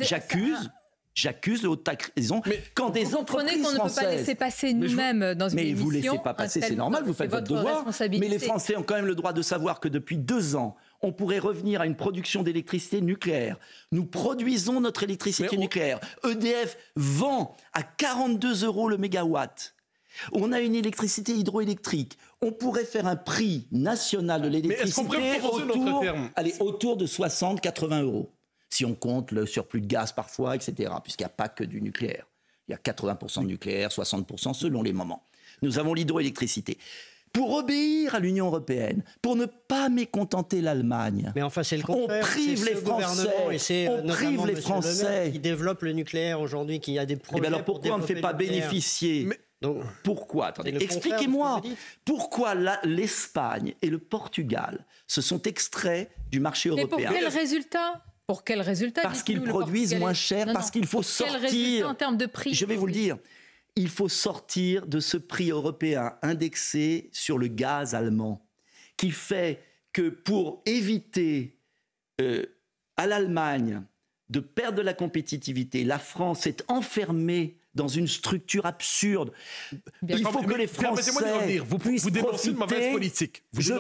J'accuse. J'accuse de haute trahison mais quand des entreprises qu'on ne peut pas laisser passer nous-mêmes dans une mais émission. Mais vous laissez pas passer, c'est normal, vous faites votre devoir. Mais les Français ont quand même le droit de savoir que depuis deux ans, on pourrait revenir à une production d'électricité nucléaire. Nous produisons notre électricité nucléaire. EDF vend à 42 euros le mégawatt. On a une électricité hydroélectrique. On pourrait faire un prix national de l'électricité autour, allez, autour de 60-80 euros. Si on compte le surplus de gaz parfois, etc. Puisqu'il n'y a pas que du nucléaire. Il y a 80% de nucléaire, 60% selon les moments. Nous avons l'hydroélectricité pour obéir à l'Union européenne, pour ne pas mécontenter l'Allemagne. Mais enfin, c'est le contraire. On prive les Français. Et c'est on prive les Français. qui développe le nucléaire aujourd'hui, qui a des eh problèmes. alors pourquoi on ne fait pas bénéficier Donc, pourquoi Attendez, expliquez-moi. Pourquoi l'Espagne et le Portugal se sont extraits du marché européen Mais pour quel résultat? Pour quel résultat Parce qu'ils produisent moins cher, parce qu'il faut sortir. en termes de prix Je vais vous le dire il faut sortir de ce prix européen indexé sur le gaz allemand, qui fait que pour éviter euh, à l'Allemagne de perdre de la compétitivité, la France est enfermée dans une structure absurde. il faut que les Français vous, vous dénoncez une mauvaise politique. je,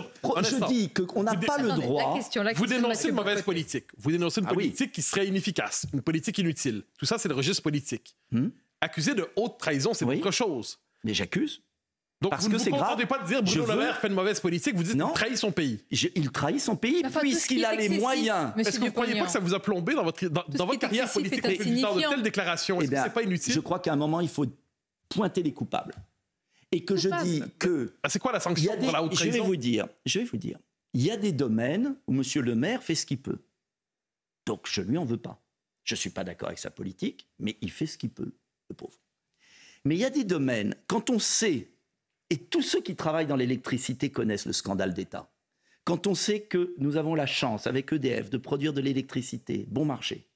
dis qu'on n'a pas le droit. vous dénoncez une mauvaise politique. Vous dénoncez une ah politique qui serait inefficace, une politique inutile. Tout ça, c'est le registre politique. Hmm? Accusé de haute trahison, c'est autre chose. Mais j'accuse. Donc Parce vous ne vous contentez pas de dire Bruno Le Maire fait une mauvaise politique, vous dites qu'il trahit son pays. il trahit son pays puisqu'il a les moyens. Est-ce que vous ne croyez pas que ça vous a plombé dans votre, dans, votre carrière politique de telles déclarations Est-ce eh que c'est pas inutile? Je crois qu'à un moment, il faut pointer les coupables. Et que je dis que... Ah, c'est quoi la sanction pour la haute trahison je vais, vous dire, je vais vous dire, il y a des domaines où M. Le Maire fait ce qu'il peut. Donc je ne lui en veux pas. Je ne suis pas d'accord avec sa politique, mais il fait ce qu'il peut, le pauvre. Mais il y a des domaines, quand on sait, et tous ceux qui travaillent dans l'électricité connaissent le scandale d'État, quand on sait que nous avons la chance avec EDF de produire de l'électricité bon marché,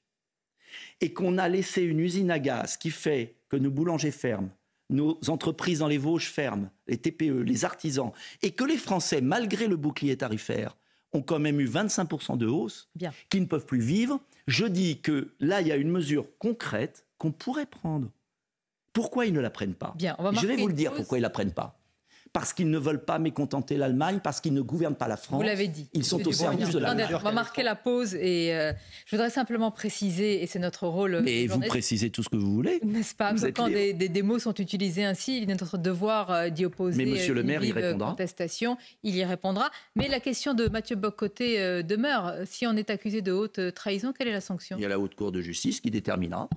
et qu'on a laissé une usine à gaz qui fait que nos boulangers ferment, nos entreprises dans les Vosges ferment, les TPE, les artisans, et que les Français, malgré le bouclier tarifaire, ont quand même eu 25% de hausse, qui ne peuvent plus vivre, je dis que là, il y a une mesure concrète qu'on pourrait prendre. Pourquoi ils ne la prennent pas Je vais vous le dire pourquoi ils ne la prennent pas. Parce qu'ils ne veulent pas mécontenter l'Allemagne, parce qu'ils ne gouvernent pas la France. Vous l'avez dit. Ils sont au service de l'Allemagne. On va marquer la pause et euh, je voudrais simplement préciser, et c'est notre rôle. Mais vous précisez tout ce que vous voulez. N'est-ce pas Quand des, des, mots sont utilisés ainsi, il est notre devoir euh, d'y opposer. Mais Monsieur le Maire y répondra. Contestation, il y répondra. Mais la question de Mathieu Bocoté euh, demeure. Si on est accusé de haute trahison, quelle est la sanction? Il y a la haute cour de justice qui déterminera.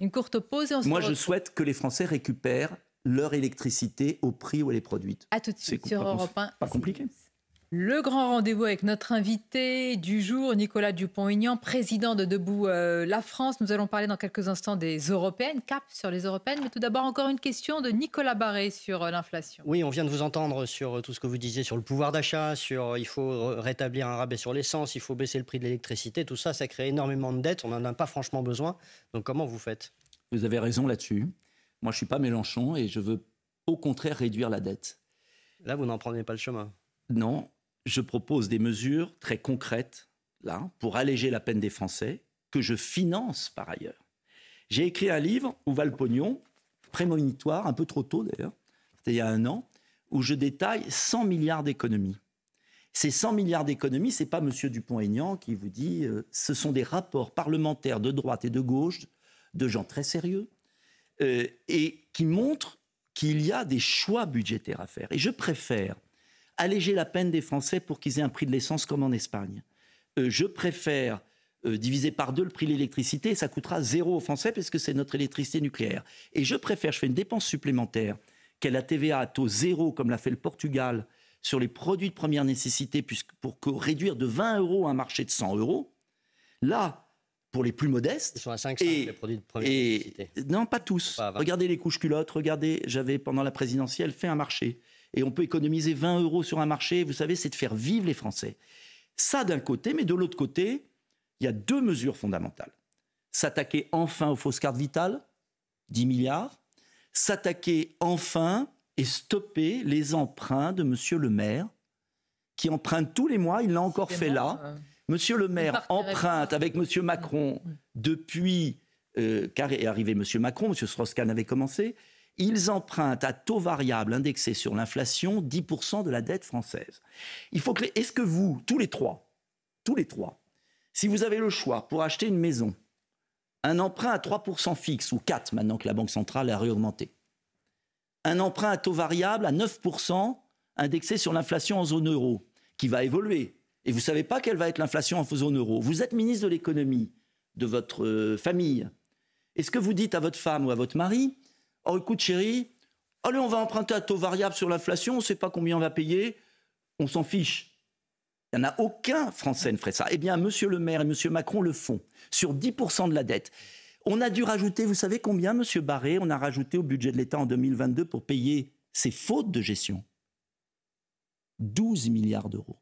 Une courte pause et on se Moi, je souhaite que les Français récupèrent leur électricité au prix où elle est produite. À tout de suite sur Europe 1. Pas compliqué. Le grand rendez-vous avec notre invité du jour, Nicolas Dupont-Aignan, président de Debout euh, la France. Nous allons parler dans quelques instants des européennes, cap sur les européennes. Mais tout d'abord, encore une question de Nicolas Barré sur euh, l'inflation. Oui, on vient de vous entendre sur euh, tout ce que vous disiez sur le pouvoir d'achat, sur il faut rétablir un rabais sur l'essence, il faut baisser le prix de l'électricité. Tout ça, ça crée énormément de dettes. On n'en a pas franchement besoin. Donc comment vous faites? Vous avez raison là-dessus. Moi, je ne suis pas Mélenchon et je veux au contraire réduire la dette. Là, vous n'en prenez pas le chemin. Non, je propose des mesures très concrètes, là, pour alléger la peine des Français, que je finance par ailleurs. J'ai écrit un livre où va le pognon, prémonitoire, un peu trop tôt d'ailleurs, c'était il y a un an, où je détaille 100 milliards d'économies. Ces 100 milliards d'économies, ce n'est pas M. Dupont-Aignan qui vous dit, euh, ce sont des rapports parlementaires de droite et de gauche, de gens très sérieux, euh, et qui montrent qu'il y a des choix budgétaires à faire. Et je préfère alléger la peine des Français pour qu'ils aient un prix de l'essence comme en Espagne. Euh, je préfère euh, diviser par deux le prix de l'électricité, ça coûtera zéro aux Français parce que c'est notre électricité nucléaire. Et je préfère, je fais une dépense supplémentaire, qu'elle la TVA à taux zéro, comme l'a fait le Portugal, sur les produits de première nécessité, puisque pour réduire de 20 euros un marché de 100 euros. Là, pour les plus modestes. Ils sont à 5, et, les produits de première nécessité. Non, pas tous. regardez les couches culottes, regardez, j'avais pendant la présidentielle fait un marché et on peut économiser 20 euros sur un marché, vous savez, c'est de faire vivre les Français. Ça d'un côté, mais de l'autre côté, il y a deux mesures fondamentales. S'attaquer enfin aux fausses cartes vitales, 10 milliards. S'attaquer enfin et stopper les emprunts de Monsieur le maire, qui emprunte tous les mois, il l'a encore fait là. Euh, Monsieur le maire emprunte avec Monsieur Macron depuis euh, qu'est arrivé Monsieur Macron, Monsieur Strauss-Kahn avait commencé, ils empruntent à taux variable indexé sur l'inflation 10% de la dette française. Il faut que est-ce que vous, tous les trois, tous les trois, si vous avez le choix pour acheter une maison, un emprunt à 3% fixe ou 4 maintenant que la Banque centrale a réaugmenté, un emprunt à taux variable à 9% indexé sur l'inflation en zone euro, qui va évoluer, et vous ne savez pas quelle va être l'inflation en zone euro, vous êtes ministre de l'économie de votre euh, famille, est-ce que vous dites à votre femme ou à votre mari, Oh, écoute, chérie, allez, on va emprunter à taux variable sur l'inflation, on ne sait pas combien on va payer, on s'en fiche. Il n'y en a aucun Français ne ferait ça. Eh bien, M. le maire et M. Macron le font, sur 10% de la dette. On a dû rajouter, vous savez combien, M. Barré, on a rajouté au budget de l'État en 2022 pour payer ses fautes de gestion? 12 milliards d'euros.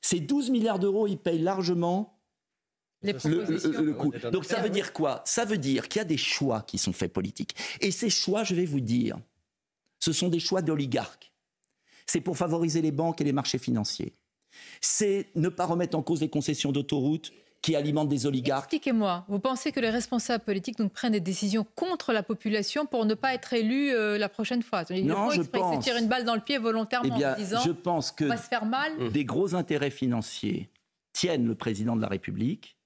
Ces 12 milliards d'euros, ils payent largement le, coup. Donc ça veut dire quoi? Ça veut dire qu'il y a des choix qui sont faits politiques. Et ces choix, je vais vous dire, ce sont des choix d'oligarques. C'est pour favoriser les banques et les marchés financiers. C'est ne pas remettre en cause les concessions d'autoroutes qui alimentent des oligarques. Expliquez-moi, vous pensez que les responsables politiques donc, prennent des décisions contre la population pour ne pas être élus euh, la prochaine fois? Non, je pense. Se tirer une balle dans le pied volontairement eh bien, en disant je pense que on va se faire mal. Des gros intérêts financiers tiennent le président de la République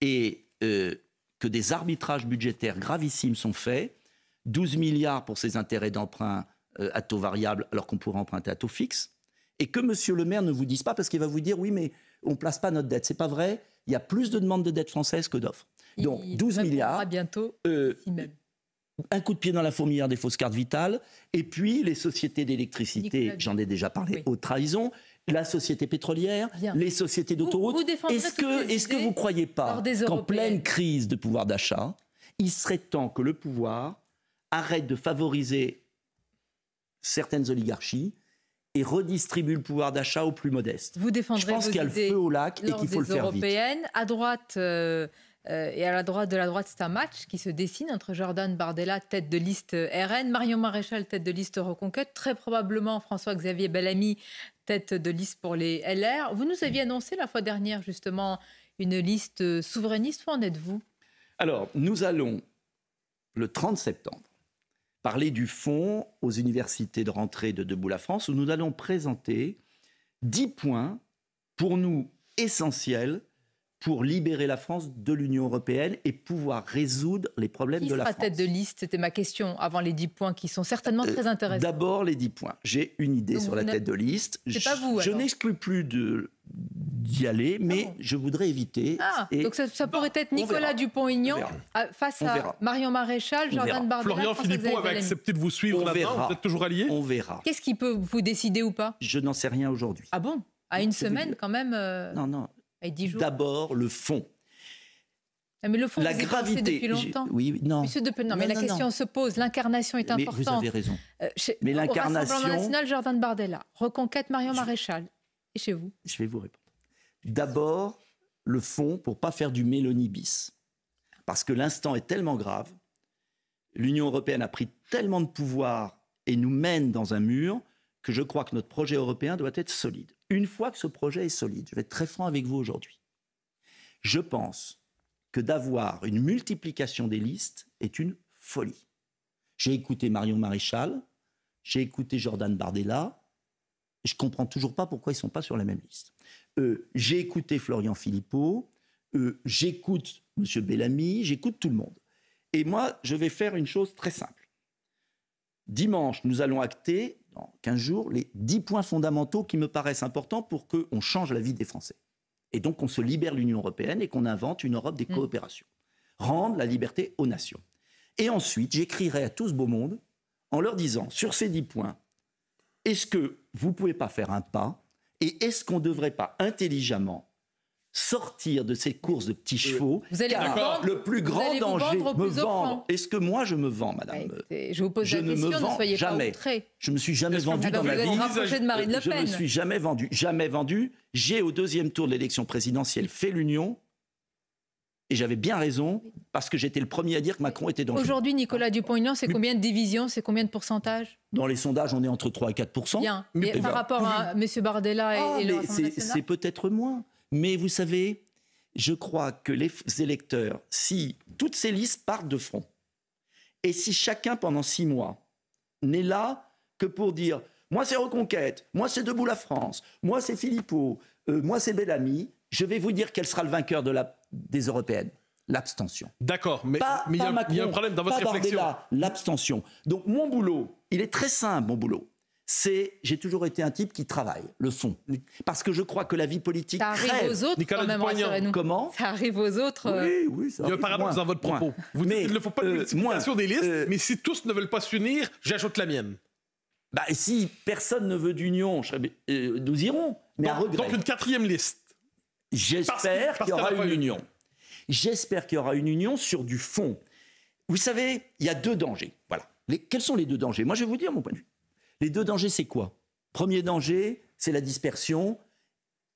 et euh, que des arbitrages budgétaires gravissimes sont faits, 12 milliards pour ces intérêts d'emprunt euh, à taux variable alors qu'on pourrait emprunter à taux fixe, et que Monsieur le maire ne vous dise pas parce qu'il va vous dire oui mais on ne place pas notre dette. C'est pas vrai. Il y a plus de demandes de dette française que d'offres. Donc 12 milliards. bientôt. Euh, un coup de pied dans la fourmilière des fausses cartes vitales, et puis les sociétés d'électricité, j'en ai déjà parlé, aux trahisons, la société pétrolière, les sociétés d'autoroute. Est-ce que, est que vous ne croyez pas qu'en pleine crise de pouvoir d'achat, il serait temps que le pouvoir arrête de favoriser certaines oligarchies et redistribue le pouvoir d'achat aux plus modestes? Vous défendrez Je pense qu'il y a le feu au lac et qu'il faut le faire vite. À droite, euh, euh, et à la droite de la droite, c'est un match qui se dessine entre Jordan Bardella, tête de liste RN, Marion Maréchal, tête de liste Reconquête, très probablement François-Xavier Bellamy, tête de liste pour les LR. Vous nous aviez annoncé la fois dernière justement une liste souverainiste. Où en êtes-vous? Alors, nous allons, le 30 septembre, parler du fonds aux universités de rentrée de Debout la France, où nous allons présenter 10 points pour nous essentiels pour libérer la France de l'Union européenne et pouvoir résoudre les problèmes de la France. tête de liste? C'était ma question avant les 10 points qui sont certainement très euh, intéressants. D'abord les 10 points. J'ai une idée sur la tête de liste. C'est pas vous. Je n'exclus plus d'y aller, mais ah je voudrais éviter. Ah, donc ça, pourrait être Nicolas Dupont-Aignan face à Marion Maréchal, Jordan Bardella. Florian Philippot avait accepté de vous suivre là-dedans. Vous êtes toujours allié On verra. Qu'est-ce qui peut vous décider ou pas? Je n'en sais rien aujourd'hui. Ah bon? À une semaine quand même euh, Non, non. D'abord, le fond. Mais le fond, la vous gravité. depuis longtemps. Oui, non. non, mais la question se pose. L'incarnation est importante. Vous avez raison. Euh, mais l'incarnation. National, Jordan Bardella. Reconquête, Marion Maréchal. Et chez vous Je vais vous répondre. D'abord, le fond, pour pas faire du Mélanie bis. Parce que l'instant est tellement grave l'Union européenne a pris tellement de pouvoir et nous mène dans un mur que je crois que notre projet européen doit être solide. Une fois que ce projet est solide, je vais être très franc avec vous aujourd'hui, je pense que d'avoir une multiplication des listes est une folie. J'ai écouté Marion Maréchal, j'ai écouté Jordan Bardella, je comprends toujours pas pourquoi ils ne sont pas sur la même liste. Euh, j'ai écouté Florian Philippot, euh, j'écoute M. Bellamy, j'écoute tout le monde. Et moi, je vais faire une chose très simple. Dimanche, nous allons acter, dans 15 jours, les 10 points fondamentaux qui me paraissent importants pour qu'on change la vie des Français. Et donc, on se libère l'Union européenne et qu'on invente une Europe des mm. coopérations. Rendre la liberté aux nations. Et ensuite, j'écrirai à tout ce beau monde en leur disant, sur ces 10 points, est-ce que vous ne pouvez pas faire un pas Et est-ce qu'on ne devrait pas intelligemment sortir de ces courses de petits chevaux. Vous allez car le plus grand danger, me vendre. Est-ce que moi je me vends, madame bah, Je vous pose la question, ne, soyez jamais. pas Je me suis jamais vendu dans ma vie. de Marine Le Pen. Je me suis jamais vendu, jamais vendu. J'ai au deuxième tour de l'élection présidentielle fait l'union. Et j'avais bien raison, parce que j'étais le premier à dire que Macron était dans Aujourd'hui, Nicolas Dupont-Aignan, c'est combien de divisions C'est combien de pourcentage Dans les sondages, on est entre 3 et 4 Bien. Mais par rapport à M. Bardella et, ah, et C'est peut-être moins. Mais vous savez, je crois que les électeurs, si toutes ces listes partent de front, et si chacun pendant six mois n'est là que pour dire moi c'est Reconquête, moi c'est Debout la France, moi c'est Philippot, euh, moi c'est Bellamy, je vais vous dire quel sera le vainqueur de la, des européennes. L'abstention. D'accord, mais il y, a un problème dans votre réflexion. L'abstention. Donc mon boulot, il est très simple, mon boulot c'est j'ai toujours été un type qui travaille le fond parce que je crois que la vie politique ça arrive aux autres quand même comment? Ça arrive aux autres oui euh. oui ça il y a un paradoxe dans votre propos. Vous dites qu'il ne faut pas de euh, multiplication des listes euh, mais si tous ne veulent pas s'unir j'ajoute la mienne. Bah si personne ne veut d'union nous irons mais donc, donc une quatrième liste. J'espère qu'il y aura une union. J'espère qu'il y aura une union sur du fond. Vous savez il y a deux dangers. Voilà. Quels sont les deux dangers? Moi je vais vous dire mon point de vue les deux dangers, c'est quoi? Premier danger, c'est la dispersion.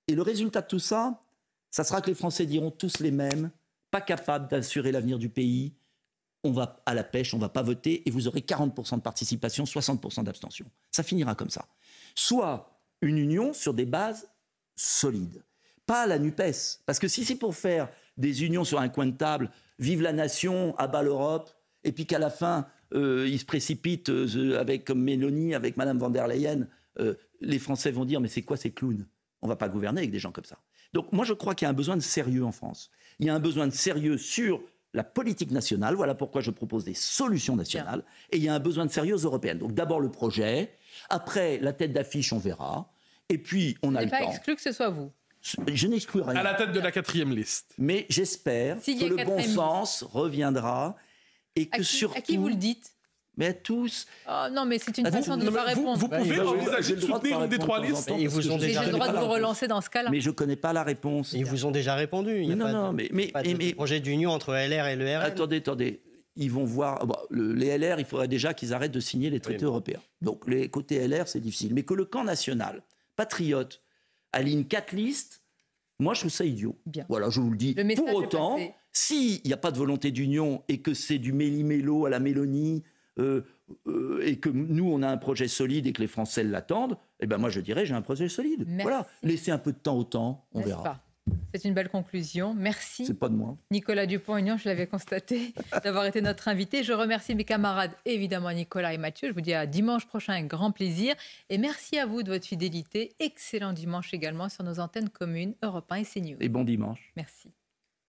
Et le résultat de tout ça, ça sera que les Français diront tous les mêmes, pas capables d'assurer l'avenir du pays. On va à la pêche, on va pas voter, et vous aurez 40% de participation, 60% d'abstention. Ça finira comme ça. Soit une union sur des bases solides, pas la NUPES. Parce que si c'est pour faire des unions sur un coin de table, vive la nation, abat l'Europe, et puis qu'à la fin, euh, il se précipite euh, avec comme Mélanie, avec Madame van der Leyen. Euh, les Français vont dire mais c'est quoi ces clowns? On va pas gouverner avec des gens comme ça. Donc moi je crois qu'il y a un besoin de sérieux en France. Il y a un besoin de sérieux sur la politique nationale. Voilà pourquoi je propose des solutions nationales. Et il y a un besoin de sérieux européenne. Donc d'abord le projet, après la tête d'affiche, on verra. Et puis on a le temps. pas exclu que ce soit vous. Je n'exclus rien. À la tête de la quatrième liste. Mais j'espère que le bon sens reviendra et que surtout. À qui vous le dites mais à tous. Oh, non, mais c'est une façon de ne pas répondre. Vous, pouvez envisager de soutenir une des trois listes. Ils vous ont déjà le droit de vous relancer dans ce cas-là. Mais je ne connais pas la réponse. Ils vous ont déjà répondu. Il y a non, pas non, mais, mais, pas de projet d'union entre LR et le RN. Attendez, attendez. Ils vont voir. les LR, il faudrait déjà qu'ils arrêtent de signer les traités européens. Donc, les côtés LR, c'est difficile. Mais que le camp national, patriote, aligne quatre listes, moi, je trouve ça idiot. Bien. Voilà, je vous le dis. Pour autant, s'il n'y a pas de volonté d'union et que c'est du méli-mélo à la Mélonie, euh, euh, et que nous, on a un projet solide et que les Français l'attendent, eh ben moi, je dirais, j'ai un projet solide. Voilà, laissez un peu de temps au temps, on verra. C'est une belle conclusion. Merci. C'est pas de moi. Nicolas Dupont-Aignan, je l'avais constaté, d'avoir été notre invité. Je remercie mes camarades, évidemment Nicolas et Mathieu. Je vous dis à dimanche prochain, un grand plaisir. Et merci à vous de votre fidélité. Excellent dimanche également sur nos antennes communes Europe 1 et CNews. Et bon dimanche. Merci.